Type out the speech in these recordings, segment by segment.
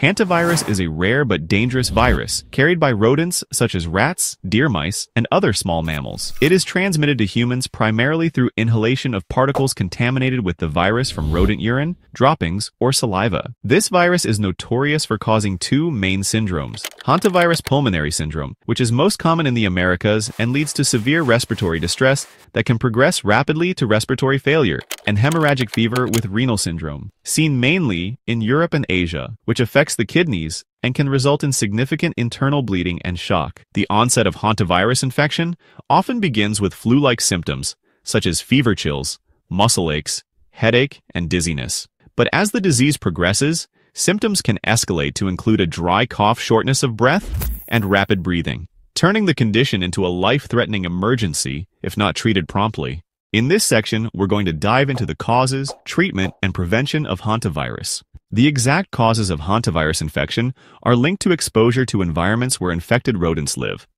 Hantavirus is a rare but dangerous virus carried by rodents such as rats, deer mice, and other small mammals. It is transmitted to humans primarily through inhalation of particles contaminated with the virus from rodent urine, droppings, or saliva. This virus is notorious for causing two main syndromes. Hantavirus pulmonary syndrome, which is most common in the Americas and leads to severe respiratory distress that can progress rapidly to respiratory failure, and hemorrhagic fever with renal syndrome, seen mainly in Europe and Asia, which affects the kidneys and can result in significant internal bleeding and shock. The onset of hantavirus infection often begins with flu-like symptoms, such as fever chills, muscle aches, headache, and dizziness. But as the disease progresses, symptoms can escalate to include a dry cough, shortness of breath, and rapid breathing, turning the condition into a life-threatening emergency if not treated promptly. In this section, we're going to dive into the causes, treatment, and prevention of hantavirus. The exact causes of hantavirus infection are linked to exposure to environments where infected rodents live,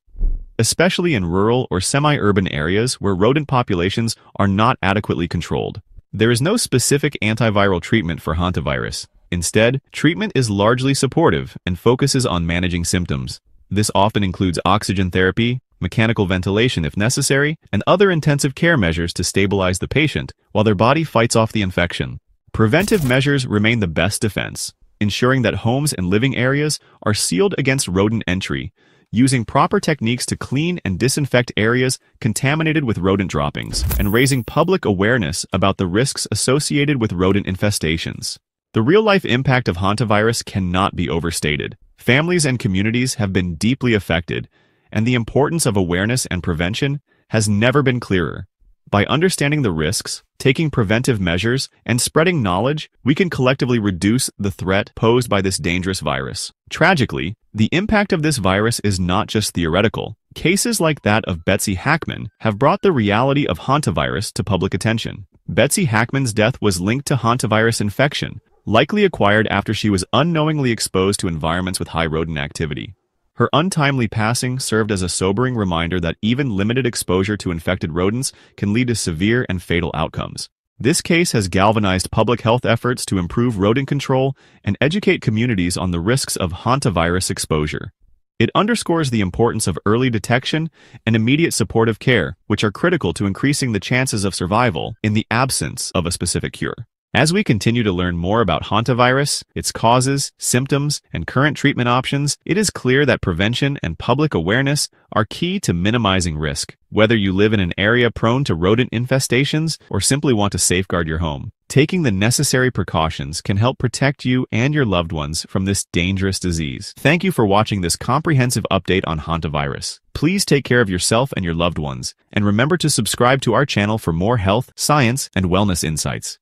especially in rural or semi-urban areas where rodent populations are not adequately controlled. There is no specific antiviral treatment for hantavirus. Instead, treatment is largely supportive and focuses on managing symptoms. This often includes oxygen therapy, mechanical ventilation if necessary, and other intensive care measures to stabilize the patient while their body fights off the infection. Preventive measures remain the best defense, ensuring that homes and living areas are sealed against rodent entry, using proper techniques to clean and disinfect areas contaminated with rodent droppings, and raising public awareness about the risks associated with rodent infestations. The real-life impact of hantavirus cannot be overstated. Families and communities have been deeply affected, and the importance of awareness and prevention has never been clearer. By understanding the risks, taking preventive measures, and spreading knowledge, we can collectively reduce the threat posed by this dangerous virus. Tragically, the impact of this virus is not just theoretical. Cases like that of Betsy Hackman have brought the reality of hantavirus to public attention. Betsy Hackman's death was linked to hantavirus infection, likely acquired after she was unknowingly exposed to environments with high rodent activity. Her untimely passing served as a sobering reminder that even limited exposure to infected rodents can lead to severe and fatal outcomes. This case has galvanized public health efforts to improve rodent control and educate communities on the risks of hantavirus exposure. It underscores the importance of early detection and immediate supportive care, which are critical to increasing the chances of survival in the absence of a specific cure. As we continue to learn more about hantavirus, its causes, symptoms, and current treatment options, it is clear that prevention and public awareness are key to minimizing risk. Whether you live in an area prone to rodent infestations or simply want to safeguard your home, taking the necessary precautions can help protect you and your loved ones from this dangerous disease. Thank you for watching this comprehensive update on hantavirus. Please take care of yourself and your loved ones, and remember to subscribe to our channel for more health, science, and wellness insights.